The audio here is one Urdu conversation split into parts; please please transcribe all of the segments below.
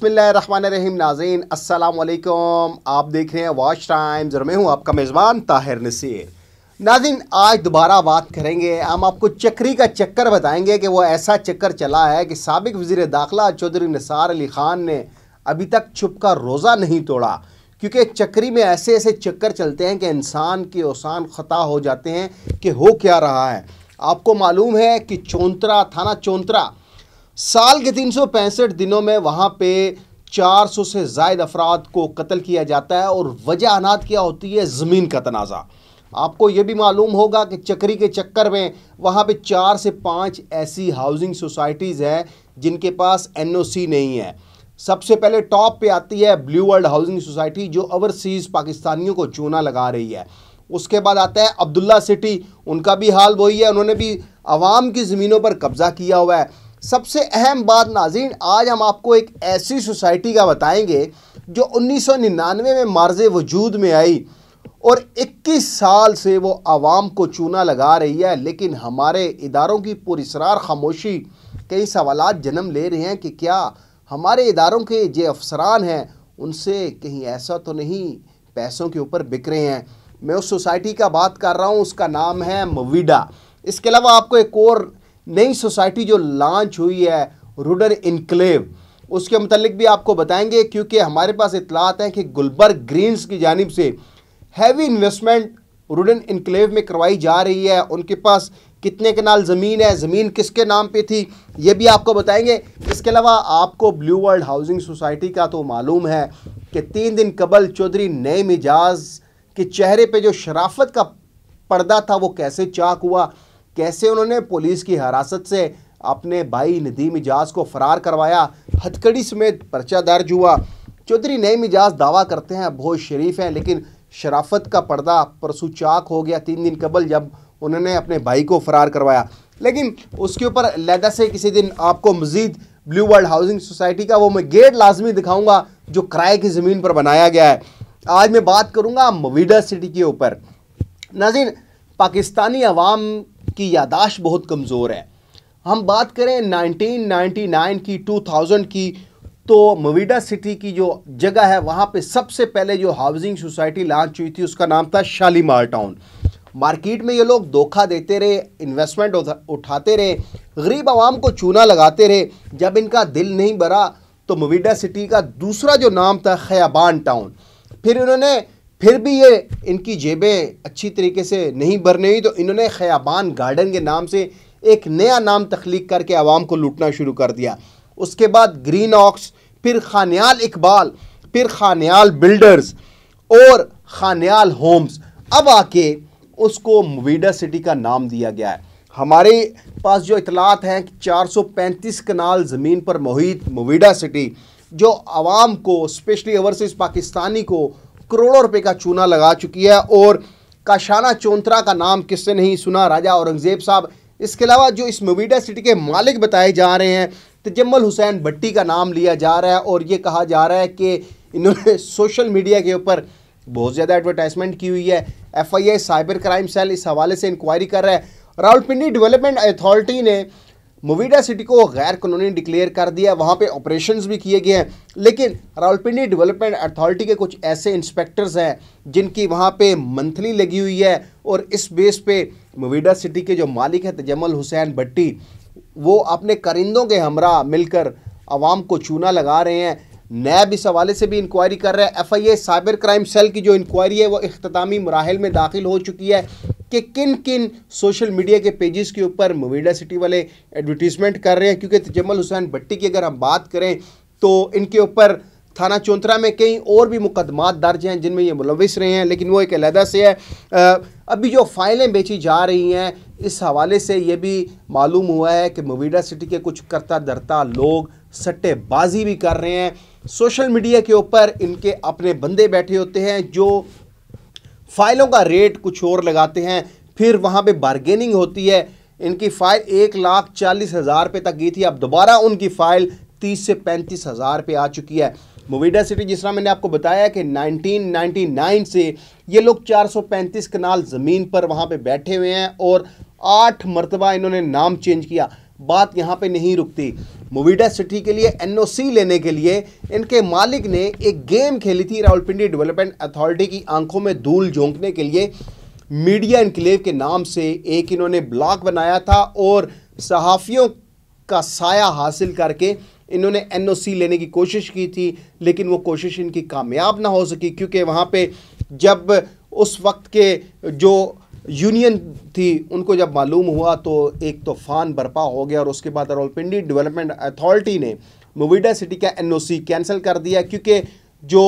بسم اللہ الرحمن الرحیم، ناظرین، السلام علیکم۔ آپ دیکھ رہے ہیں واچ ٹائمز اور میں ہوں آپ کا میزبان طاہر نصیر۔ ناظرین، آج دوبارہ بات کریں گے۔ ہم آپ کو چکری کا چکر بتائیں گے کہ وہ ایسا چکر چلا ہے کہ سابق وزیر داخلہ چودھری نثار علی خان نے ابھی تک چھپ کا روزہ نہیں توڑا۔ کیونکہ چکری میں ایسے ایسے چکر چلتے ہیں کہ انسان کے اوسان خطا ہو جاتے ہیں کہ ہو کیا رہا ہے۔ آپ کو معلوم ہے کہ چونترا، تھانہ چونترا سال کے تین سو پینسٹھ دنوں میں وہاں پہ چار سو سے زائد افراد کو قتل کیا جاتا ہے اور وجہ انات کیا ہوتی ہے؟ زمین کا تنازع۔ آپ کو یہ بھی معلوم ہوگا کہ چکری کے چکر میں وہاں پہ چار سے پانچ ایسی ہاؤسنگ سوسائٹیز ہیں جن کے پاس این او سی نہیں ہے۔ سب سے پہلے ٹاپ پہ آتی ہے بلیو ورلڈ ہاؤسنگ سوسائٹی جو اوورسیز پاکستانیوں کو چونا لگا رہی ہے۔ اس کے بعد آتا ہے عبداللہ سٹی ان کا بھی حال وہی ہے، انہوں نے بھی عوام کی زمینوں پر قبضہ کیا ہوا ہے۔ سب سے اہم بات ناظرین، آج ہم آپ کو ایک ایسی سوسائٹی کا بتائیں گے جو انیس سو ننانوے میں مارز وجود میں آئی اور اکیس سال سے وہ عوام کو چونا لگا رہی ہے۔ لیکن ہمارے اداروں کی پرسرار خاموشی کئی سوالات جنم لے رہے ہیں کہ کیا ہمارے اداروں کے جو افسران ہیں، ان سے کہیں ایسا تو نہیں پیسوں کے اوپر بک رہے ہیں۔ میں اس سوسائٹی کا بات کر رہا ہوں، اس کا نام ہے مویڈا۔ اس کے علاوہ آپ کو ایک اور نئی سوسائٹی جو لانچ ہوئی ہے روڈر انکلیو، اس کے متعلق بھی آپ کو بتائیں گے، کیونکہ ہمارے پاس اطلاعات ہیں کہ گلبرگ گرینز کی جانب سے ہیوی انویسٹمنٹ روڈن انکلیو میں کروائی جا رہی ہے۔ ان کے پاس کتنے کنال زمین ہے، زمین کس کے نام پہ تھی، یہ بھی آپ کو بتائیں گے۔ اس کے علاوہ آپ کو بلیو ورلڈ ہاؤسنگ سوسائٹی کا تو معلوم ہے کہ تین دن قبل چودھری نئے مجاز کے چہرے پہ جو شرافت کا پردہ تھا وہ کیسے چاک ہوا۔ کیسے انہوں نے پولیس کی حراست سے اپنے بھائی ندیم اجاز کو فرار کروایا؟ ہتکڑی سمیت پرچہ درج ہوا۔ چودھری نئے مجاز دعویٰ کرتے ہیں، بہت شریف ہیں، لیکن شرافت کا پردہ پرسو چاک ہو گیا تین دن قبل جب انہوں نے اپنے بھائی کو فرار کروایا۔ لیکن اس کے اوپر علیحدہ سے کسی دن آپ کو مزید بلیو ورلڈ ہاؤسنگ سوسائٹی کا وہ میں گیٹ لازمی دکھاؤں گا جو کرائے کی زمین پر بنایا گیا ہے۔ آج میں بات کروں گا مویڈا سٹی کے اوپر۔ ناظرین، پاکستانی عوام کی یاداشت بہت کمزور ہے۔ ہم بات کریں نائنٹین نائنٹی نائن کی، ٹو تھاؤزنڈ کی، تو مویڈا سٹی کی جو جگہ ہے، وہاں پہ سب سے پہلے جو ہاؤسنگ سوسائٹی لانچ ہوئی تھی، اس کا نام تھا شالیمار ٹاؤن۔ مارکیٹ میں یہ لوگ دھوکہ دیتے رہے انویسٹمنٹ اٹھاتے رہے، غریب عوام کو چونا لگاتے رہے۔ جب ان کا دل نہیں بھرا، تو مویڈا سٹی کا دوسرا جو نام تھا خیابان ٹاؤن۔ پھر انہوں نے پھر بھی یہ ان کی جیبیں اچھی طریقے سے نہیں بھرنے ہوئی، تو انہوں نے خیابان گارڈن کے نام سے ایک نیا نام تخلیق کر کے عوام کو لوٹنا شروع کر دیا۔ اس کے بعد گرین آکس، پھر خانیال اقبال، پھر خانیال بلڈرز اور خانیال ہومز۔ اب آ کے اس کو مویڈا سٹی کا نام دیا گیا ہے۔ ہمارے پاس جو اطلاعات ہیں کہ چار سو پینتیس کنال زمین پر محیط مویڈا سٹی، جو عوام کو اسپیشلی اوورسیز پاکستانی کو کروڑوں روپے کا چونا لگا چکی ہے اور کاشانہ چونترا کا نام کس سے نہیں سنا؟ راجہ اورنگزیب صاحب، اس کے علاوہ جو اس مویڈا سٹی کے مالک بتائے جا رہے ہیں، تجمل حسین بٹی کا نام لیا جا رہا ہے اور یہ کہا جا رہا ہے کہ انہوں نے سوشل میڈیا کے اوپر بہت زیادہ ایڈورٹائزمنٹ کی ہوئی ہے۔ F I A cyber crime cell اس حوالے سے انکوائری کر رہا ہے۔ راولپنڈی ڈیولپمنٹ اتھارٹی نے مویڈا سٹی کو غیر قانونی ڈکلیئر کر دیا، وہاں پہ آپریشنز بھی کیے گئے ہیں۔ لیکن راولپنڈی ڈیولپمنٹ اتھارٹی کے کچھ ایسے انسپیکٹرز ہیں جن کی وہاں پہ منتھلی لگی ہوئی ہے۔ اور اس بیس پہ مویڈا سٹی کے جو مالک ہیں، تجمل حسین بٹی وہ اپنے کرندوں کے ہمراہ مل کر عوام کو چونا لگا رہے ہیں۔ نیب اس حوالے سے بھی انکوائری کر رہا ہے F I A cyber crime cell کی جو انکوائری ہے وہ اختتامی مراحل میں داخل ہو چکی ہے کہ کن کن سوشل میڈیا کے پیجز کے اوپر مویڈا سٹی والے ایڈورٹیزمنٹ کر رہے ہیں۔ کیونکہ تجمل حسین بٹی کی اگر ہم بات کریں تو ان کے اوپر تھانہ چونترا میں کئی اور بھی مقدمات درج ہیں جن میں یہ ملوث رہے ہیں، لیکن وہ ایک علیحدہ سے ہے۔ ابھی جو فائلیں بیچی جا رہی ہیں، اس حوالے سے یہ بھی معلوم ہوا ہے کہ مویڈا سٹی کے کچھ کرتا درتا لوگ سٹے بازی بھی کر رہے ہیں۔ سوشل میڈیا کے اوپر ان کے اپنے بندے بیٹھے ہوتے ہیں جو فائلوں کا ریٹ کچھ اور لگاتے ہیں۔ پھر وہاں پہ بارگیننگ ہوتی ہے۔ ان کی فائل ایک لاکھ چالیس ہزار پہ تک گئی تھی۔ اب دوبارہ ان کی فائل تیس سے پینتیس ہزار پہ آ چکی ہے۔ مویڈا سٹی جس طرح میں نے آپ کو بتایا کہ نائنٹین نائنٹی نائن سے یہ لوگ چار سو پینتیس کنال زمین پر وہاں پہ بیٹھے ہوئے ہیں اور آٹھ مرتبہ انہوں نے نام چینج کیا۔ بات یہاں پہ نہیں رکتی۔ مویڈا سٹی کے لیے این او سی لینے کے لیے ان کے مالک نے ایک گیم کھیلی تھی راول پنڈی ڈیولپمنٹ اتھارٹی کی آنکھوں میں دھول جھونکنے کے لیے۔ میڈیا انکلیو کے نام سے ایک انہوں نے بلاک بنایا تھا اور صحافیوں کا سایہ حاصل کر کے انہوں نے این او سی لینے کی کوشش کی تھی، لیکن وہ کوشش ان کی کامیاب نہ ہو سکی۔ کیونکہ وہاں پہ جب اس وقت کے جو یونین تھی، ان کو جب معلوم ہوا تو ایک طوفان برپا ہو گیا اور اس کے بعد رولپنڈی ڈیولپمنٹ اتھارٹی نے مویڈا سٹی کا این او سی کینسل کر دیا، کیونکہ جو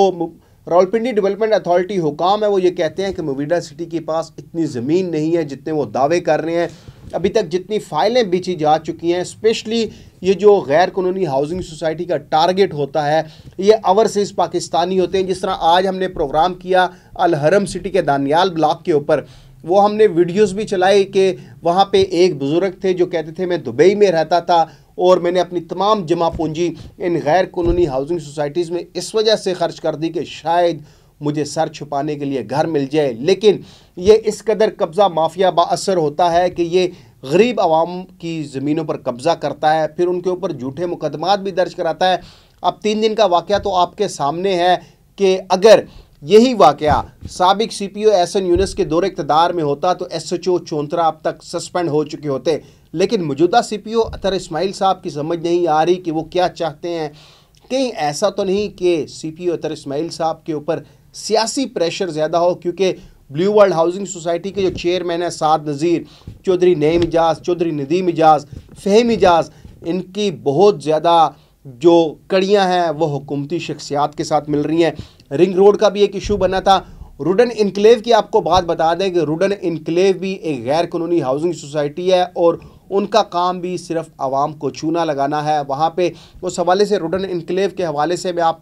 راولپنڈی ڈیولپمنٹ اتھارٹی حکام ہے، وہ یہ کہتے ہیں کہ مویڈا سٹی کے پاس اتنی زمین نہیں ہے جتنے وہ دعوے کر رہے ہیں۔ ابھی تک جتنی فائلیں بیچی جا چکی ہیں اسپیشلی یہ جو غیر قانونی ہاؤسنگ سوسائٹی کا ٹارگٹ ہوتا ہے، یہ اوورسیز پاکستانی ہوتے ہیں۔ جس طرح آج ہم نے پروگرام کیا الحرم سٹی کے دانیال بلاک کے اوپر وہ ہم نے ویڈیوز بھی چلائی کہ وہاں پہ ایک بزرگ تھے جو کہتے تھے، میں دبئی میں رہتا تھا اور میں نے اپنی تمام جمع پونجی ان غیر قانونی ہاؤسنگ سوسائٹیز میں اس وجہ سے خرچ کر دی کہ شاید مجھے سر چھپانے کے لیے گھر مل جائے۔ لیکن یہ اس قدر قبضہ مافیا با اثر ہوتا ہے کہ یہ غریب عوام کی زمینوں پر قبضہ کرتا ہے، پھر ان کے اوپر جھوٹے مقدمات بھی درج کراتا ہے۔ اب تین دن کا واقعہ تو آپ کے سامنے ہے کہ اگر یہی واقعہ سابق سی پی او ایسن یونس کے دور اقتدار میں ہوتا تو ایس ایچ او چونترا اب تک سسپینڈ ہو چکے ہوتے۔ لیکن موجودہ سی پی او اطر اسماعیل صاحب کی سمجھ نہیں آ رہی کہ وہ کیا چاہتے ہیں۔ کہیں ایسا تو نہیں کہ سی پی او اطر اسماعیل صاحب کے اوپر سیاسی پریشر زیادہ ہو، کیونکہ بلیو ورلڈ ہاؤسنگ سوسائٹی کے جو چیئرمین ہیں، سعد نذیر، چودھری نعیم اجاز، چودھری ندیم اجاز فہم اجاز، ان کی بہت زیادہ جو کڑیاں ہیں وہ حکومتی شخصیات کے ساتھ مل رہی ہیں۔ رنگ روڈ کا بھی ایک ایشو بنا تھا۔ روڈن انکلیو کی آپ کو بات بتا دیں کہ روڈن انکلیو بھی ایک غیر قانونی ہاؤسنگ سوسائٹی ہے اور ان کا کام بھی صرف عوام کو چونا لگانا ہے۔ وہاں پہ اس حوالے سے روڈن انکلیو کے حوالے سے میں آپ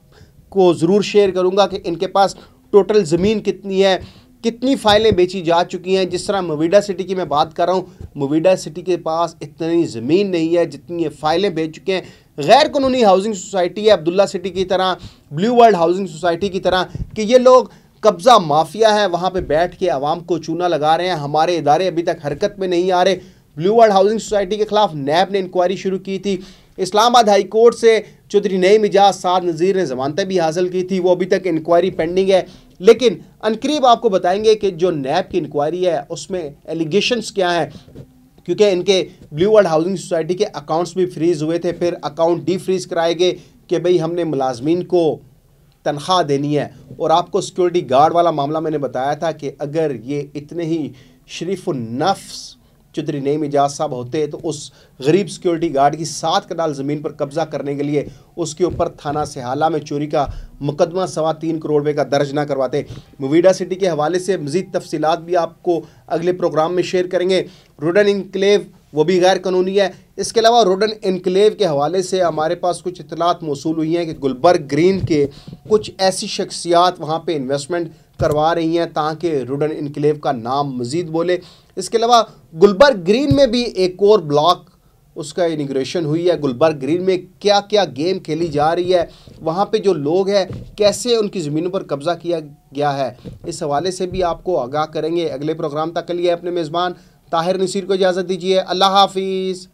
کو ضرور شیئر کروں گا کہ ان کے پاس ٹوٹل زمین کتنی ہے، کتنی فائلیں بیچی جا چکی ہیں۔ جس طرح مویڈا سٹی کی میں بات کر رہا ہوں مویڈا سٹی کے پاس اتنی زمین نہیں ہے جتنی یہ فائلیں بیچ چکے ہیں۔ غیر قانونی ہاؤسنگ سوسائٹی ہے، عبداللہ سٹی کی طرح بلیو ورلڈ ہاؤسنگ سوسائٹی کی طرح کہ یہ لوگ قبضہ مافیا ہے وہاں پہ بیٹھ کے عوام کو چونا لگا رہے ہیں، ہمارے ادارے ابھی تک حرکت میں نہیں آ رہے۔ بلیو ورلڈ ہاؤسنگ سوسائٹی کے خلاف نیب نے انکوائری شروع کی تھی۔ اسلام آباد ہائی کورٹ سے چودھری نئی مجاز سعد نذیر نے ضمانتیں بھی حاصل کی تھی، وہ ابھی تک انکوائری پینڈنگ ہے۔ لیکن انقریب آپ کو بتائیں گے کہ جو نیب کی انکوائری ہے، اس میں ایلیگیشنز کیا ہیں؟ کیونکہ ان کے بلیو ورلڈ ہاؤسنگ سوسائٹی کے اکاؤنٹس بھی فریز ہوئے تھے، پھر اکاؤنٹ ڈی فریز کرائے گئے کہ بھئی ہم نے ملازمین کو تنخواہ دینی ہے۔ اور آپ کو سیکورٹی گارڈ والا معاملہ میں نے بتایا تھا کہ اگر یہ اتنے ہی شریف النفس چودھری نعیم اجاز صاحب ہوتے تو اس غریب سیکیورٹی گارڈ کی سات کنال زمین پر قبضہ کرنے کے لیے اس کے اوپر تھانہ سہالہ میں چوری کا مقدمہ سوا تین کروڑ روپے کا درج نہ کرواتے مویڈا سٹی کے حوالے سے مزید تفصیلات بھی آپ کو اگلے پروگرام میں شیئر کریں گے۔ روڈن انکلیو وہ بھی غیر قانونی ہے۔ اس کے علاوہ روڈن انکلیو کے حوالے سے ہمارے پاس کچھ اطلاعات موصول ہوئی ہیں کہ گلبرگ گرین کے کچھ ایسی شخصیات وہاں پہ انویسٹمنٹ کروا رہی ہیں تاکہ روڈن انکلیو کا نام مزید بولے۔ اس کے علاوہ گلبرگ گرین میں بھی ایک اور بلاک اس کا انیگریشن ہوئی ہے۔ گلبرگ گرین میں کیا کیا گیم کھیلی جا رہی ہے، وہاں پہ جو لوگ ہیں، کیسے ان کی زمینوں پر قبضہ کیا گیا ہے، اس حوالے سے بھی آپ کو آگاہ کریں گے۔ اگلے پروگرام تک کے لیے اپنے میزبان طاہر نصیر کو اجازت دیجیے اللہ حافظ۔